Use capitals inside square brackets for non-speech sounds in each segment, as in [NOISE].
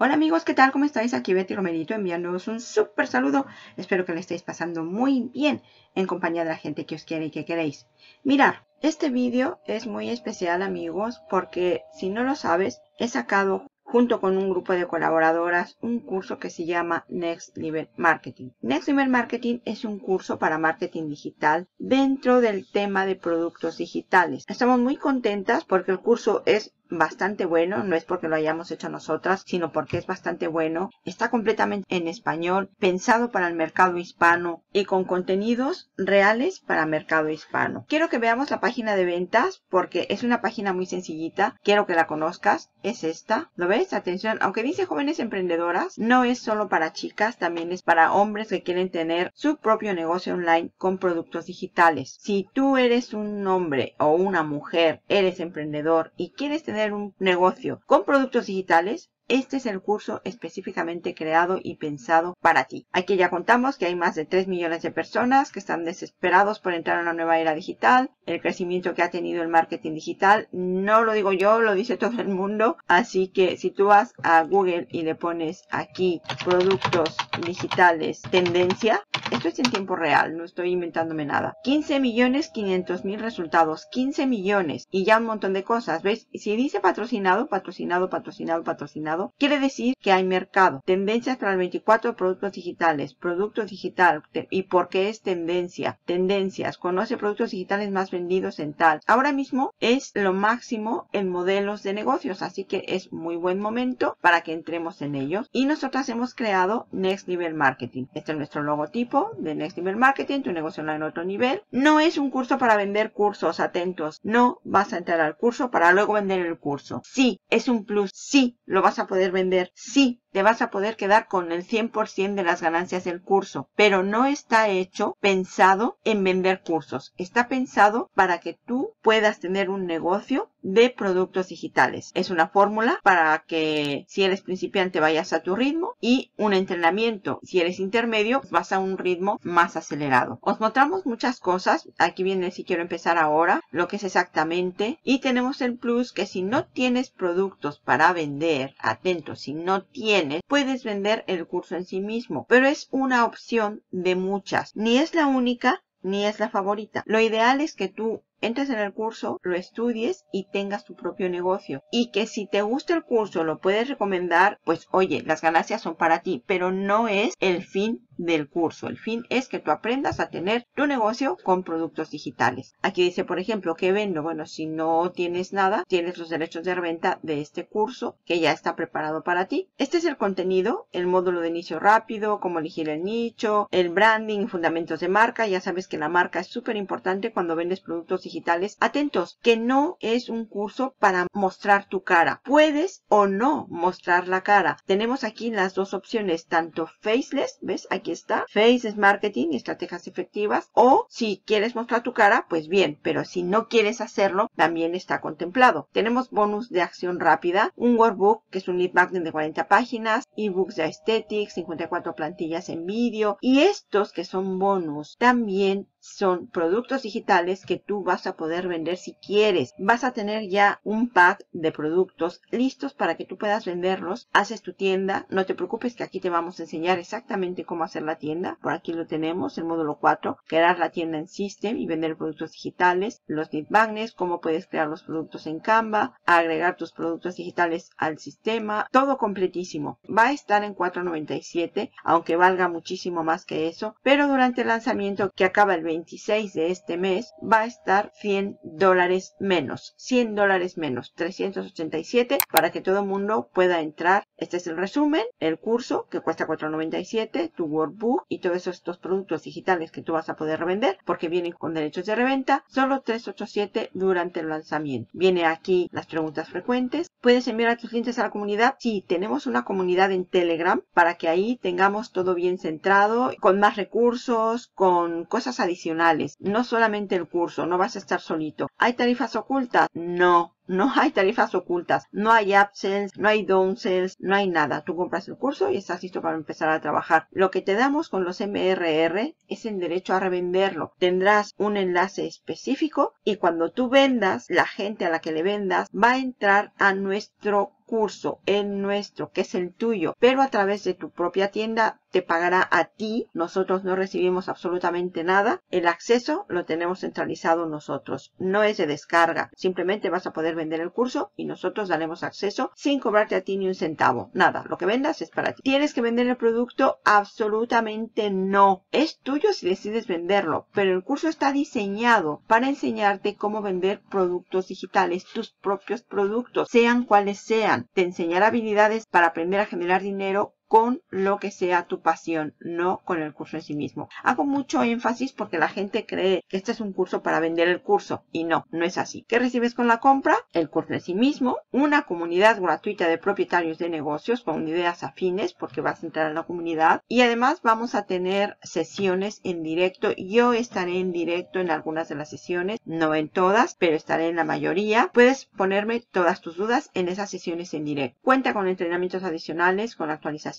Hola amigos, ¿qué tal? ¿Cómo estáis? Aquí Betty Romerito enviándoos un súper saludo. Espero que le estéis pasando muy bien en compañía de la gente que os quiere y que queréis. Mirar, este vídeo es muy especial amigos porque si no lo sabes, he sacado junto con un grupo de colaboradoras un curso que se llama Next Level Marketing. Next Level Marketing es un curso para marketing digital dentro del tema de productos digitales. Estamos muy contentas porque el curso es bastante bueno, no es porque lo hayamos hecho nosotras, sino porque es bastante bueno. Está completamente en español, pensado para el mercado hispano y con contenidos reales para mercado hispano. Quiero que veamos la página de ventas porque es una página muy sencillita. Quiero que la conozcas. Es esta. ¿Lo ves? Atención, aunque dice jóvenes emprendedoras, no es solo para chicas, también es para hombres que quieren tener su propio negocio online con productos digitales. Si tú eres un hombre o una mujer, eres emprendedor y quieres tener un negocio con productos digitales, este es el curso específicamente creado y pensado para ti. Aquí ya contamos que hay más de 3 millones de personas que están desesperados por entrar a una nueva era digital. El crecimiento que ha tenido el marketing digital no lo digo yo, lo dice [LAUGHS] todo el mundo. Así que si tú vas a Google y le pones aquí productos digitales tendencia, esto es en tiempo real, no estoy inventándome nada. 15 millones 500 mil resultados, 15 millones y ya un montón de cosas. ¿Ves? Si dice patrocinado, patrocinado, patrocinado, patrocinado quiere decir que hay mercado. Tendencias para el 24 productos digitales, productos digital y por qué es tendencia. Tendencias, conoce productos digitales más vendidos en tal. Ahora mismo es lo máximo en modelos de negocios, así que es muy buen momento para que entremos en ellos. Y nosotras hemos creado Next Level Marketing. Este es nuestro logotipo de Next Level Marketing, tu negocio online en otro nivel. No es un curso para vender cursos, atentos. No vas a entrar al curso para luego vender el curso. Sí, es un plus. Sí, lo vas a poder vender. Sí, te vas a poder quedar con el 100% de las ganancias del curso, pero no está hecho pensado en vender cursos. Está pensado para que tú puedas tener un negocio de productos digitales. Es una fórmula para que si eres principiante vayas a tu ritmo y un entrenamiento. Si eres intermedio, pues vas a un ritmo más acelerado. Os mostramos muchas cosas. Aquí viene si quiero empezar ahora, lo que es exactamente. Y tenemos el plus que si no tienes productos para vender, atento, si no tienes, puedes vender el curso en sí mismo. Pero es una opción de muchas. Ni es la única, ni es la favorita. Lo ideal es que tú entres en el curso, lo estudies y tengas tu propio negocio. Y que si te gusta el curso, lo puedes recomendar, pues oye, las ganancias son para ti, pero no es el fin del curso. El fin es que tú aprendas a tener tu negocio con productos digitales. Aquí dice, por ejemplo, ¿qué vendo? Bueno, si no tienes nada, tienes los derechos de reventa de este curso que ya está preparado para ti. Este es el contenido, el módulo de inicio rápido, cómo elegir el nicho, el branding, fundamentos de marca. Ya sabes que la marca es súper importante cuando vendes productos digitales. Atentos, que no es un curso para mostrar tu cara. Puedes o no mostrar la cara. Tenemos aquí las dos opciones, tanto faceless, ¿ves? Aquí está. Face marketing y estrategias efectivas. O si quieres mostrar tu cara, pues bien, pero si no quieres hacerlo, también está contemplado. Tenemos bonus de acción rápida, un workbook que es un lead magnet de 40 páginas, ebooks de aesthetics, 54 plantillas en vídeo y estos que son bonus también son productos digitales que tú vas a poder vender si quieres. Vas a tener ya un pack de productos listos para que tú puedas venderlos. Haces tu tienda. No te preocupes que aquí te vamos a enseñar exactamente cómo hacer la tienda. Por aquí lo tenemos, el módulo 4. Crear la tienda en System y vender productos digitales. Los lead magnets, cómo puedes crear los productos en Canva. Agregar tus productos digitales al sistema. Todo completísimo. Va a estar en 4.97, aunque valga muchísimo más que eso. Pero durante el lanzamiento que acaba el 26 de este mes va a estar 100 dólares menos. 100 dólares menos. 387 para que todo el mundo pueda entrar. Este es el resumen. El curso que cuesta 4.97. Tu workbook y todos estos productos digitales que tú vas a poder revender porque vienen con derechos de reventa. Solo 387 durante el lanzamiento. Viene aquí las preguntas frecuentes. Puedes enviar a tus clientes a la comunidad. Sí, tenemos una comunidad en Telegram para que ahí tengamos todo bien centrado, con más recursos, con cosas adicionales no solamente el curso, no vas a estar solito. ¿Hay tarifas ocultas? No. No hay tarifas ocultas, no hay upsells, no hay downsells, no hay nada. Tú compras el curso y estás listo para empezar a trabajar. Lo que te damos con los MRR es el derecho a revenderlo. Tendrás un enlace específico y cuando tú vendas, la gente a la que le vendas va a entrar a nuestro curso, el nuestro, que es el tuyo, pero a través de tu propia tienda, te pagará a ti. Nosotros no recibimos absolutamente nada. El acceso lo tenemos centralizado nosotros. No es de descarga. Simplemente vas a poder vender el curso y nosotros daremos acceso sin cobrarte a ti ni un centavo. Nada. Lo que vendas es para ti. ¿Tienes que vender el producto? Absolutamente no. Es tuyo si decides venderlo, pero el curso está diseñado para enseñarte cómo vender productos digitales, tus propios productos, sean cuales sean. Te enseñará habilidades para aprender a generar dinero con lo que sea tu pasión, no con el curso en sí mismo. Hago mucho énfasis porque la gente cree que este es un curso para vender el curso y no, no es así. ¿Qué recibes con la compra? El curso en sí mismo, una comunidad gratuita de propietarios de negocios con ideas afines porque vas a entrar en la comunidad y además vamos a tener sesiones en directo. Yo estaré en directo en algunas de las sesiones, no en todas, pero estaré en la mayoría. Puedes ponerme todas tus dudas en esas sesiones en directo. Cuenta con entrenamientos adicionales, con actualización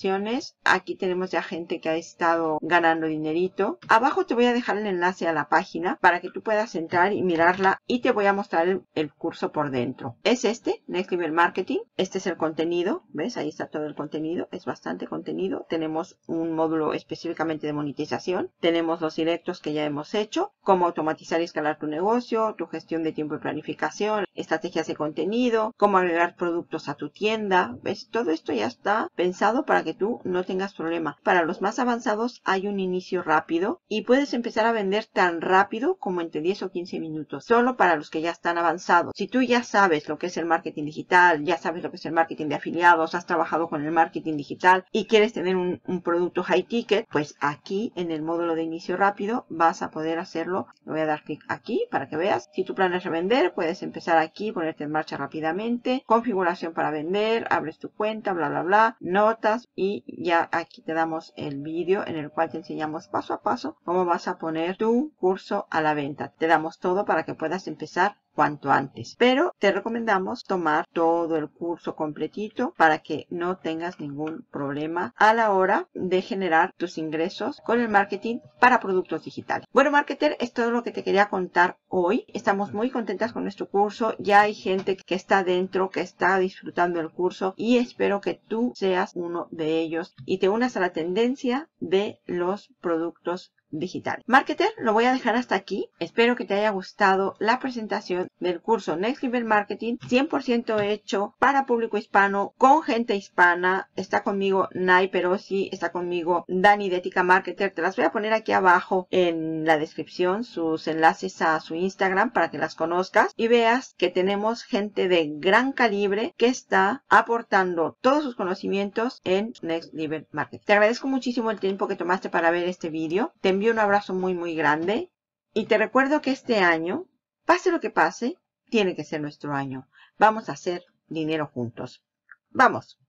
Aquí tenemos ya gente que ha estado ganando dinerito. Abajo te voy a dejar el enlace a la página para que tú puedas entrar y mirarla y te voy a mostrar el, curso por dentro. Es este, Next Level Marketing. Este es el contenido. ¿Ves? Ahí está todo el contenido. Es bastante contenido. Tenemos un módulo específicamente de monetización. Tenemos los directos que ya hemos hecho. Cómo automatizar y escalar tu negocio, tu gestión de tiempo y planificación, estrategias de contenido, cómo agregar productos a tu tienda. ¿Ves? Todo esto ya está pensado para que tú no tengas problema. Para los más avanzados hay un inicio rápido y puedes empezar a vender tan rápido como entre 10 o 15 minutos. Solo para los que ya están avanzados. Si tú ya sabes lo que es el marketing digital, ya sabes lo que es el marketing de afiliados, has trabajado con el marketing digital y quieres tener un, producto high ticket, pues aquí en el módulo de inicio rápido vas a poder hacerlo. Le voy a dar clic aquí para que veas. Si tu plan es revender, puedes empezar aquí, ponerte en marcha rápidamente. Configuración para vender, abres tu cuenta, bla, bla, bla. Notas y ya aquí te damos el vídeo en el cual te enseñamos paso a paso cómo vas a poner tu curso a la venta. Te damos todo para que puedas empezar cuanto antes. Pero te recomendamos tomar todo el curso completito para que no tengas ningún problema a la hora de generar tus ingresos con el marketing para productos digitales. Bueno, marketer, es todo lo que te quería contar hoy. Estamos muy contentas con nuestro curso. Ya hay gente que está dentro, que está disfrutando el curso y espero que tú seas uno de ellos y te unas a la tendencia de los productos digital. Marketer, lo voy a dejar hasta aquí. Espero que te haya gustado la presentación del curso Next Level Marketing 100% hecho para público hispano con gente hispana. Está conmigo Nay Perosi, está conmigo Dani de Ética Marketer. Te las voy a poner aquí abajo en la descripción sus enlaces a su Instagram para que las conozcas y veas que tenemos gente de gran calibre que está aportando todos sus conocimientos en Next Level Marketing. Te agradezco muchísimo el tiempo que tomaste para ver este vídeo envío un abrazo muy muy grande y te recuerdo que este año, pase lo que pase, tiene que ser nuestro año. Vamos a hacer dinero juntos. ¡Vamos!